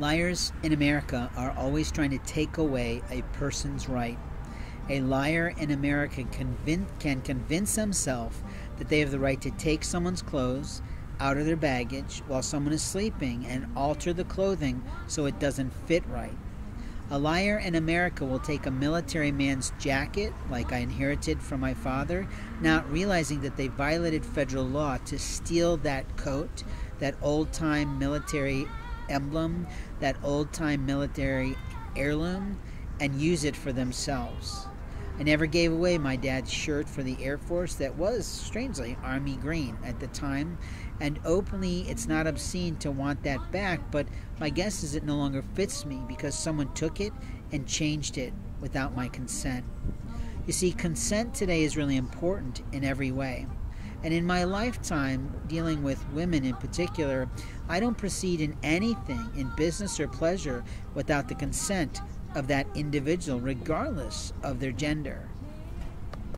Liars in America are always trying to take away a person's right. A liar in America can convince himself that they have the right to take someone's clothes out of their baggage while someone is sleeping and alter the clothing so it doesn't fit right. A liar in America will take a military man's jacket, like I inherited from my father, not realizing that they violated federal law to steal that coat, that old time military emblem, that old time military heirloom, and use it for themselves. I never gave away my dad's shirt for the Air Force that was, strangely, Army green at the time, and openly it's not obscene to want that back, but my guess is it no longer fits me because someone took it and changed it without my consent. You see, consent today is really important in every way. And in my lifetime, dealing with women in particular, I don't proceed in anything in business or pleasure without the consent of that individual, regardless of their gender.